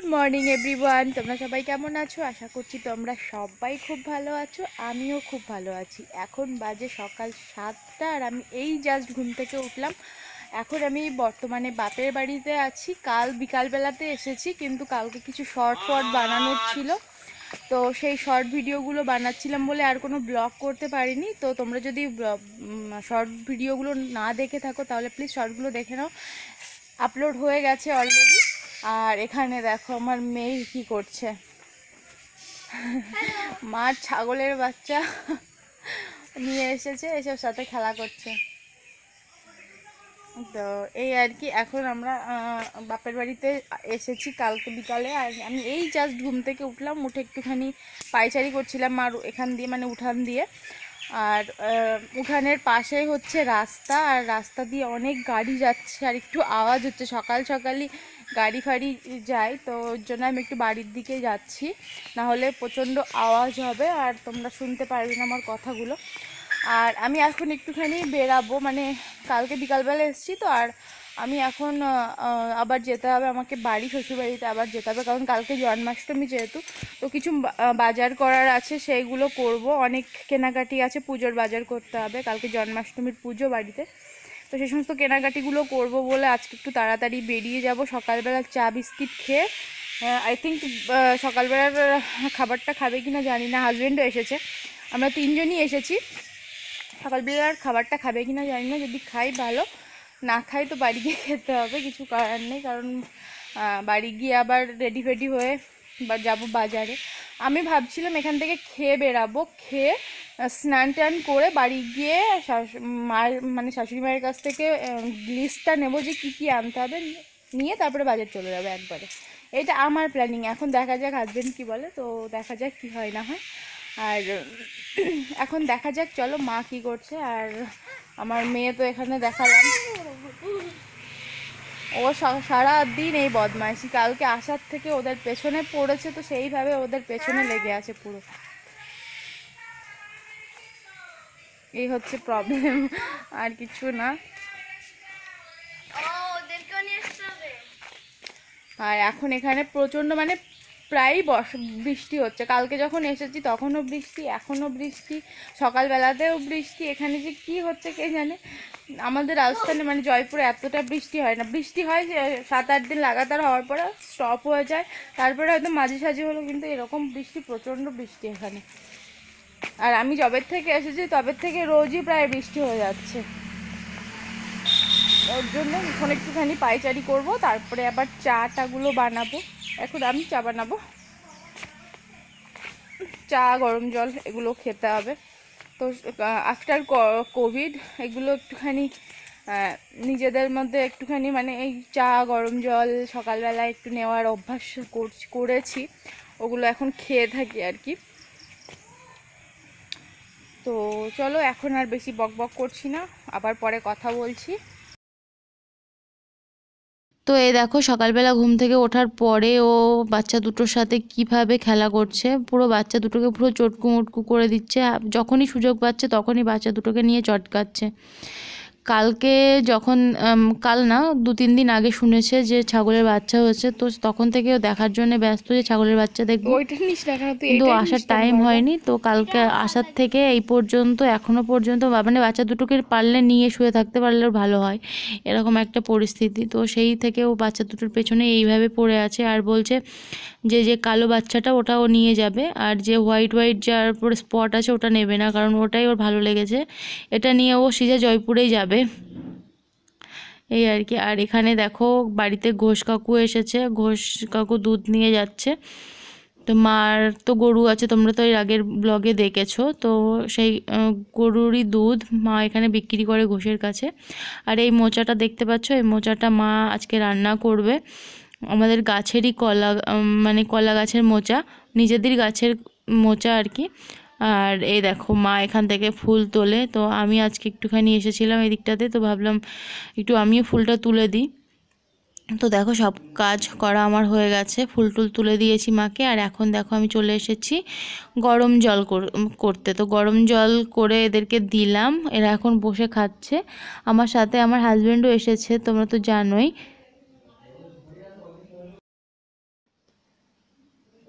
Good morning everyone তোমরা সবাই কেমন আছো? আশা করছি তোমরা সবাই খুব ভালো আছো। আমিও খুব ভালো আছি। এখন বাজে সকাল সাতটা আর আমি এই জাস্ট ঘুম থেকে উঠলাম। এখন আমি বর্তমানে বাপের বাড়িতে আছি। কাল বিকালবেলাতে এসেছি, কিন্তু কালকে কিছু শর্ট শর্ট বানানোর ছিল। তো সেই শর্ট ভিডিওগুলো বানাচ্ছিলাম বলে আর কোনো ব্লগ করতে পারিনি। তো তোমরা যদি শর্ট ভিডিওগুলো না দেখে থাকো, তাহলে প্লিজ শর্টগুলো দেখে নাও। আপলোড হয়ে গেছে অলরেডি আর এখানে দেখো আমার মেয়ে কি করছে। মার ছাগলের বাচ্চা নিয়ে এসেছে, এসব সাথে খেলা করছে। তো এই আর কি, এখন আমরা বাপের বাড়িতে এসেছি কালকে বিকালে, আর আমি এই জাস্ট ঘুম থেকে উঠলাম, উঠে একটুখানি পায়চারি করছিলাম আর এখান দিয়ে মানে উঠান দিয়ে। আর উঠানের পাশেই হচ্ছে রাস্তা, আর রাস্তা দিয়ে অনেক গাড়ি যাচ্ছে, আর একটু আওয়াজ হচ্ছে, সকাল সকালই গাড়ি ফাড়ি যায় তো ওর জন্য আমি একটু বাড়ির দিকে যাচ্ছি। না হলে প্রচণ্ড আওয়াজ হবে আর তোমরা শুনতে পারবে না আমার কথাগুলো। আর আমি এখন একটুখানি বেরাবো মানে কালকে বিকালবেলা এসেছি তো, আর আমি এখন আবার যেতে হবে আমাকে বাড়ি, শ্বশুরবাড়িতে আবার যেতে হবে, কারণ কালকে জন্মাষ্টমী যেহেতু, তো কিছু বাজার করার আছে, সেইগুলো করব। অনেক কেনাকাটি আছে, পুজোর বাজার করতে হবে, কালকে জন্মাষ্টমীর পুজো বাড়িতে। তো সেই সমস্ত কেনাকাটিগুলো করব বলে আজকে একটু তাড়াতাড়ি বেরিয়ে যাব সকালবেলা চা, বিস্কিট খেয়ে। আই থিঙ্ক সকালবেলার খাবারটা খাবে কি না জানি না হাজব্যান্ডও এসেছে। আমরা তিনজনই এসেছি। সকালবেলার খাবারটা খাবে কি না জানি না, যদি খাই ভালো, না খাই তো বাড়ি গিয়ে খেতে হবে, কিছু করার নেই, কারণ বাড়ি গিয়ে আবার রেডি ফেডি হয়ে বা যাব বাজারে। আমি ভাবছিলাম এখান থেকে খেয়ে বেরাবো, খেয়ে স্নান টান করে বাড়ি গিয়ে মার মানে শাশুড়ি মায়ের কাছ থেকে লিস্টটা নেব যে কী কী আনতে হবে, নিয়ে তারপরে বাজার চলে যাবে একবারে। এটা আমার প্ল্যানিং এখন দেখা যাক হাজব্যান্ড কী বলে, তো দেখা যাক কী হয় না হয়। আর এখন দেখা যাক, চলো মা কি করছে। আর আমার মেয়ে তো এখানে দেখালাম। ও সারা দিন এই বদমাইশি। কালকে আসার থেকে ওদের পেছনে পড়েছে, তো সেইভাবে ওদের পেছনে লেগে আছে পুরো। এই হচ্ছে প্রবলেম আর কিছু না। আর এখন এখানে প্রচণ্ড মানে প্রায়ই বর্ষ বৃষ্টি হচ্ছে। কালকে যখন এসেছি তখনও বৃষ্টি এখনও বৃষ্টি সকালবেলাতেও বৃষ্টি। এখানে যে কি হচ্ছে কে জানে? আমাদের রাজস্থানে মানে জয়পুরে এতটা বৃষ্টি হয় না। বৃষ্টি হয় যে সাত আট দিন লাগাতার হওয়ার পরে স্টপ হয়ে যায়। তারপরে হয়তো মাঝে সাঝে হলো কিন্তু এরকম বৃষ্টি প্রচণ্ড বৃষ্টি এখানে। আর আমি যবের থেকে এসেছি, তবের থেকে রোজই প্রায় বৃষ্টি হয়ে যাচ্ছে। ওর জন্য এখন একটুখানি পাইচারি করব, তারপরে আবার চা টাগুলো বানাবো। এখন আমি চা বানাবো। চা, গরম জল, এগুলো খেতে হবে। তো, আফটার কোভিড, এগুলো একটুখানি নিজেদের মধ্যে একটুখানি মানে এই চা, গরম জল সকালবেলা একটু নেওয়ার অভ্যাস করছি- করেছি। ওগুলো এখন খেয়ে থাকি আর কি। তো চলো এখন আর বেশি বক বক করছি না, আবার পরে কথা বলছি। তো এই দেখো সকালবেলা ঘুম থেকে ওঠার পরে ও বাচ্চা দুটোর সাথে কীভাবে খেলা করছে, পুরো বাচ্চা দুটোকে পুরো চটকু মটকু করে দিচ্ছে যখনই সুযোগ পাচ্ছে তখনই বাচ্চা দুটোকে নিয়ে চটকাচ্ছে। কালকে যখন কাল না দু তিন দিন আগে শুনেছে যে ছাগলের বাচ্চা হয়েছে তো তখন থেকে ও দেখার জন্য ব্যস্ত যে ছাগলের বাচ্চা দেখব। কিন্তু আসার টাইম হয়নি তো কালকে আসার থেকে এই পর্যন্ত এখনও পর্যন্ত মানে বাচ্চা দুটোকে পারলে নিয়ে শুয়ে থাকতে পারলে ভালো হয় এরকম একটা পরিস্থিতি। তো সেই থেকে ও বাচ্চা দুটোর পেছনে এইভাবে পড়ে আছে আর বলছে যে যে কালো বাচ্চাটা ওটা ও নিয়ে যাবে আর যে হোয়াইট হোয়াইট যার উপরে স্পট আছে ওটা নেবে না কারণ ওটাই ওর ভালো লেগেছে। এটা নিয়ে ও সিধা জয়পুরেই যাবে। এই আর কি। আর এখানে দেখো, বাড়িতে ঘোষ কাকু এসেছে। ঘোষ কাকু দুধ নিয়ে যাচ্ছে। তো মার তো গরু আছে, তোমরা তো এর আগের ব্লগে দেখেছ। তো সেই গরুরই দুধ মা এখানে বিক্রি করে ঘোষের কাছে। আর এই মোচাটা দেখতে পাচ্ছ? এই মোচাটা মা আজকে রান্না করবে। আমাদের গাছেরই কলা মানে কলা গাছের মোচা, নিজেদের গাছের মোচা আর কি। আর এই দেখো, মা এখান থেকে ফুল তোলে। তো আমি আজকে একটুখানি এসেছিলাম এই দিকটাতে তো ভাবলাম একটু আমিও ফুলটা তুলে দিই। তো দেখো, সব কাজ করা আমার হয়ে গেছে। ফুল টুল তুলে দিয়েছি মাকে, আর এখন দেখো আমি চলে এসেছি গরম জল কর- করতে। তো গরম জল করে এদেরকে দিলাম, এরা এখন বসে খাচ্ছে। আমার সাথে আমার হাজব্যান্ডও এসেছে, তোমরা তো জানোই।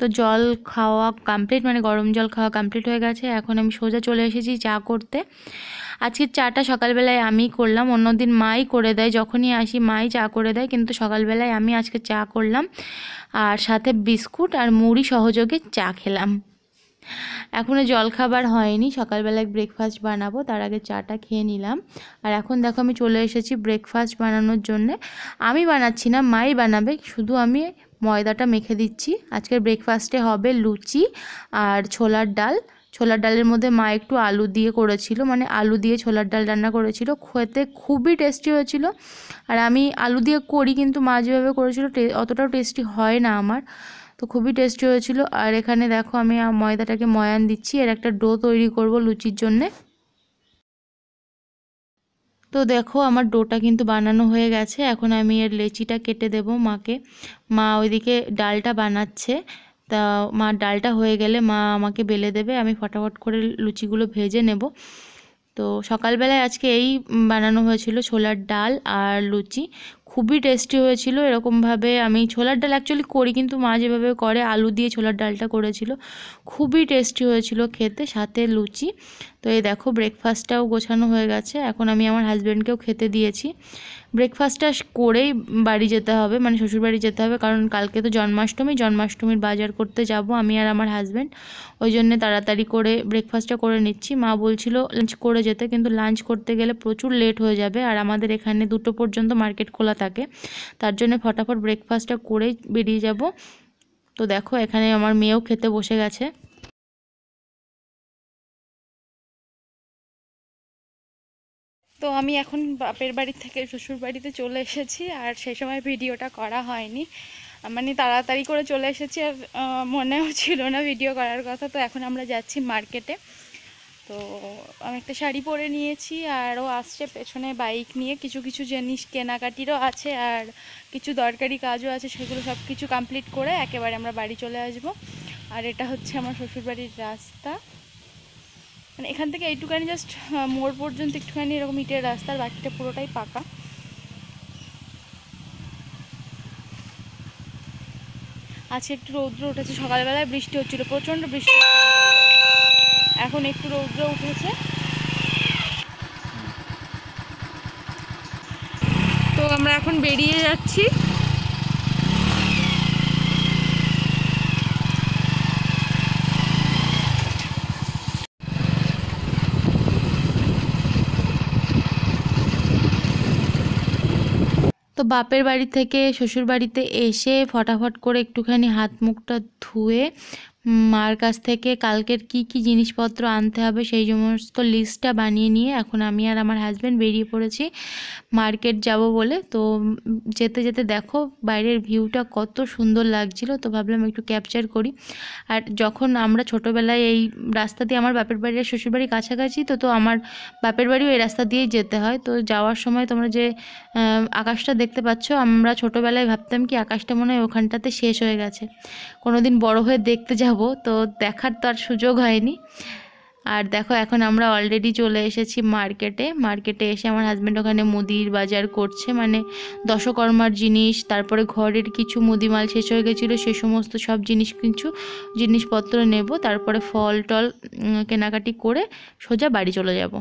তো জল খাওয়া কমপ্লিট মানে গরম জল খাওয়া কমপ্লিট হয়ে গেছে। এখন আমি সোজা চলে এসেছি চা করতে। আজকে চাটা সকালবেলায় আমিই করলাম, অন্যদিন মাই করে দেয়। যখনই আসি মাই চা করে দেয়, কিন্তু সকালবেলায় আমি আজকে চা করলাম। আর সাথে বিস্কুট আর মুড়ি সহযোগে চা খেলাম। এখনও জলখাবার হয়নি, সকালবেলায় ব্রেকফাস্ট বানাবো, তার আগে চাটা খেয়ে নিলাম। আর এখন দেখো আমি চলে এসেছি ব্রেকফাস্ট বানানোর জন্যে। আমি বানাচ্ছি না, মাই বানাবে, শুধু আমি ময়দাটা মেখে দিচ্ছি। আজকের ব্রেকফাস্টে হবে লুচি আর ছোলার ডাল। ছোলার ডালের মধ্যে মা একটু আলু দিয়ে করেছিল মানে আলু দিয়ে ছোলার ডাল রান্না করেছিল। খেতে খুবই টেস্টি হয়েছিল। আর আমি আলু দিয়ে করি কিন্তু মা যেভাবে করেছিল অতটাও টেস্টি হয় না আমার। তো খুবই টেস্টি হয়েছিল। আর এখানে দেখো আমি ময়দাটাকে ময়ান দিচ্ছি। এর একটা ডো তৈরি করব লুচির জন্যে। তো দেখো আমার ডোটা কিন্তু বানানো হয়ে গেছে। এখন আমি এর লেচিটা কেটে দেব মাকে। মা ওইদিকে ডালটা বানাচ্ছে। তা মা ডালটা হয়ে গেলে মা আমাকে বেলে দেবে। আমি ফটাফট করে লুচিগুলো ভেজে নেব। তো সকালবেলায় আজকে এই বানানো হয়েছিল ছোলার ডাল আর লুচি। খুবই টেস্টি হয়েছিল। এরকমভাবে আমি ছোলার ডাল অ্যাকচুয়ালি করি কিন্তু মা যেভাবে করে, আলু দিয়ে ছোলার ডালটা করেছিল। খুবই টেস্টি হয়েছিল খেতে, সাথে লুচি। তো এই দেখো ব্রেকফাস্টটাও গোছানো হয়ে গেছে। এখন আমি আমার হাজব্যান্ডকেও খেতে দিয়েছি। ব্রেকফাস্টটা করেই বাড়ি যেতে হবে মানে শ্বশুরবাড়ি যেতে হবে। কারণ কালকে তো জন্মাষ্টমী, জন্মাষ্টমীর বাজার করতে যাব আমি আর আমার হাজব্যান্ড ওই জন্যে তাড়াতাড়ি করে ব্রেকফাস্টটা করে নিচ্ছি। মা বলছিল লাঞ্চ করে যেতে, কিন্তু লাঞ্চ করতে গেলে প্রচুর লেট হয়ে যাবে। আর আমাদের এখানে দুটো পর্যন্ত মার্কেট খোলা থাকে। তার জন্য ফটাফট ব্রেকফাস্টটা করেই বেরিয়ে যাব। তো দেখো, এখানে আমার মেয়েও খেতে বসে গেছে। তো আমি এখন বাপের বাড়ি থেকে শ্বশুর বাড়িতে চলে এসেছি আর সেই সময় ভিডিওটা করা হয়নি। মানে তাড়াতাড়ি করে চলে এসেছি আর মনেও ছিল না ভিডিও করার কথা। তো এখন আমরা যাচ্ছি মার্কেটে। তো আমি একটা শাড়ি পরে নিয়েছি আরও আসছে পেছনে বাইক নিয়ে। কিছু কিছু জিনিস কেনাকাটিরও আছে আর কিছু দরকারি কাজও আছে, সেগুলো সব কিছু কমপ্লিট করে একেবারে আমরা বাড়ি চলে আসব। আর এটা হচ্ছে আমার শ্বশুরবাড়ির রাস্তা। মানে এখান থেকে এইটুখানি জাস্ট মোড় পর্যন্ত একটুখানি এরকম ইটের রাস্তা বাকিটা পুরোটাই পাকা। আজকে একটু রৌদ্র উঠেছে, সকালবেলায় বৃষ্টি হচ্ছিল, প্রচণ্ড বৃষ্টি। এখন একটু রৌদ্র উঠেছে। তো আমরা এখন বেরিয়ে যাচ্ছি। তো বাপের বাড়ি থেকে শ্বশুর বাড়িতে এসে ফটাফট করে একটুখানি হাত মুখটা ধুয়ে মার কাছ থেকে কালকের কি কি জিনিসপত্র আনতে হবে সেই সমস্ত লিস্টটা বানিয়ে নিয়ে এখন আমি আর আমার হাজব্যান্ড বেরিয়ে পড়েছি মার্কেট যাব বলে। তো যেতে যেতে দেখো বাইরের ভিউটা কত সুন্দর লাগছিল। তো ভাবলাম একটু ক্যাপচার করি। আর যখন আমরা ছোটোবেলায় এই রাস্তা দিয়ে আমার বাপের বাড়ি আর শ্বশুর বাড়ি কাছাকাছি, তো তো আমার বাপের বাড়িও এই রাস্তা দিয়েই যেতে হয়। তো যাওয়ার সময় তোমরা যে আকাশটা দেখতে পাচ্ছ, আমরা ছোটোবেলায় ভাবতাম কি আকাশটা মনে হয় ওখানটাতে শেষ হয়ে গেছে। কোনোদিন বড় হয়ে দেখতে যাব তো দেখার তো আর সুযোগ হয়নি। আর দেখো, এখন আমরা অলরেডি চলে এসেছি মার্কেটে মার্কেটে এসে আমার হাজব্যান্ড ওখানে মুদির বাজার করছে। মানে দশকর্মার জিনিস, তারপরে ঘরের কিছু মুদিমাল শেষ হয়ে গেছিল, সে সমস্ত সব জিনিস কিছু জিনিসপত্র নেব। তারপরে ফল টল কেনাকাটি করে সোজা বাড়ি চলে যাব।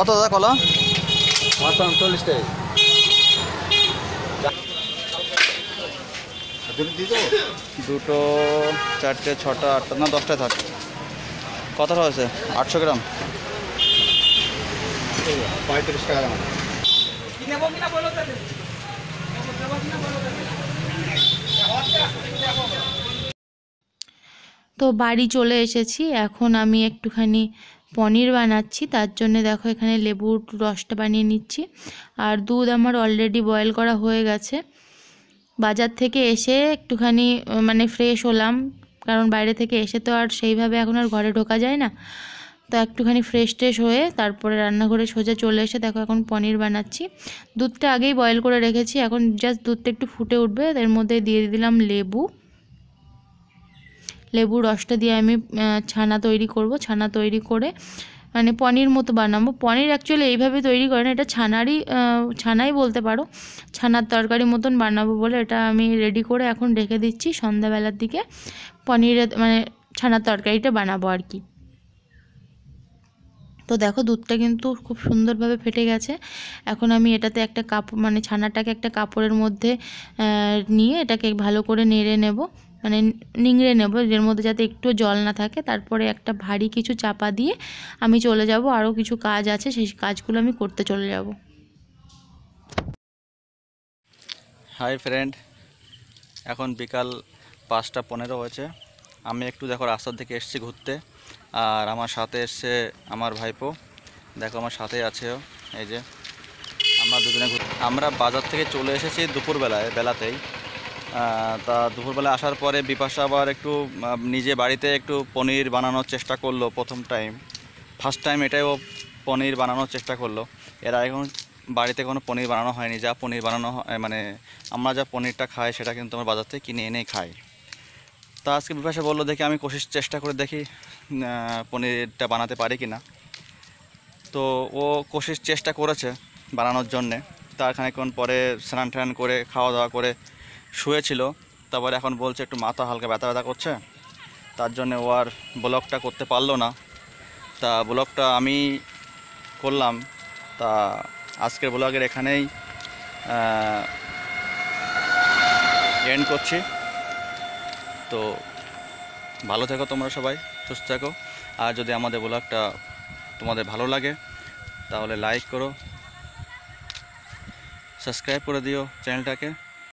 কত দাদা কলা? মাত্র চল্লিশ টাকা দুটো চারটে ছটা আটটা না দশটায় থাক। কতটা হয়েছে? আটশো গ্রাম। পঁয়ত্রিশ টাকা তো বাড়ি চলে এসেছি এখন আমি একটুখানি পনির বানাচ্ছি, তার জন্য দেখো এখানে লেবুর রসটা বানিয়ে নিচ্ছি। আর দুধ আমার অলরেডি বয়েল করা হয়ে গেছে। বাজার থেকে এসে একটুখানি মানে ফ্রেশ হলাম, কারণ বাইরে থেকে এসে তো আর সেইভাবে এখন আর ঘরে ঢোকা যায় না। তো একটুখানি ফ্রেশ ট্রেশ হয়ে তারপরে রান্নাঘরে সোজা চলে এসে দেখো এখন পনির বানাচ্ছি। দুধটা আগেই বয়েল করে রেখেছি, এখন জাস্ট দুধটা একটু ফুটে উঠবে, এর মধ্যে দিয়ে দিলাম লেবু। লেবুর রসটা দিয়ে আমি ছানা তৈরি করব। ছানা তৈরি করে মানে পনির মতো বানাবো। পনির অ্যাকচুয়ালি এইভাবে তৈরি করে না, এটা ছানারই ছানাই বলতে পারো। ছানার তরকারি মতন বানাবো বলে এটা আমি রেডি করে এখন রেখে দিচ্ছি। সন্ধ্যাবেলার দিকে পনিরের মানে ছানার তরকারিটা বানাবো আর কি। তো দেখো দুধটা কিন্তু খুব সুন্দরভাবে ফেটে গেছে। এখন আমি এটাতে একটা কাপড় মানে ছানাটাকে একটা কাপড়ের মধ্যে নিয়ে এটাকে ভালো করে নেড়ে নেব। মানে নিংড়ে নেব, এর মধ্যে যাতে একটু জল না থাকে। তারপরে একটা ভারী কিছু চাপা দিয়ে আমি চলে যাব আরও কিছু কাজ আছে, সেই কাজগুলো আমি করতে চলে যাব। হাই ফ্রেন্ড, এখন বিকাল পাঁচটা পনেরো হয়েছে। আমি একটু দেখো রাস্তার থেকে এসেছি ঘুরতে, আর আমার সাথে এসছে আমার ভাইপো। দেখো আমার সাথে আছে এই যে। আমরা দুজনে আমরা বাজার থেকে চলে এসেছি দুপুরবেলায়, বেলাতেই। তা দুপুরবেলা আসার পরে বিপাশা আবার একটু নিজে বাড়িতে একটু পনির বানানোর চেষ্টা করল প্রথম টাইম ফার্স্ট টাইম এটাই ও পনির বানানোর চেষ্টা করল। এর কোনো বাড়িতে কোনো পনির বানানো হয়নি। যা পনির বানানো মানে আমরা যা পনিরটা খাই সেটা কিন্তু আমরা বাজার থেকে কিনে এনেই খাই। তা আজকে বিপাশা বলল, দেখি আমি কোশিশ চেষ্টা করে দেখি পনিরটা বানাতে পারি কি না তো ও কোশিশ চেষ্টা করেছে বানানোর জন্যে। তার খানিকক্ষণ পরে স্নান টান করে খাওয়া দাওয়া করে শুয়েছিল, তারপরে এখন বলছে একটু মাথা হালকা ব্যথা ব্যথা করছে, তার জন্য ও আর ব্লগটা করতে পারল না। তা ব্লগটা আমি করলাম, তা আজকের ব্লগের এখানেই এন্ড করছি। তো ভালো থেকো তোমরা সবাই, সুস্থ থেকো। আর যদি আমাদের ব্লগটা তোমাদের ভালো লাগে, তাহলে লাইক করো সাবস্ক্রাইব করে দিও চ্যানেলটাকে।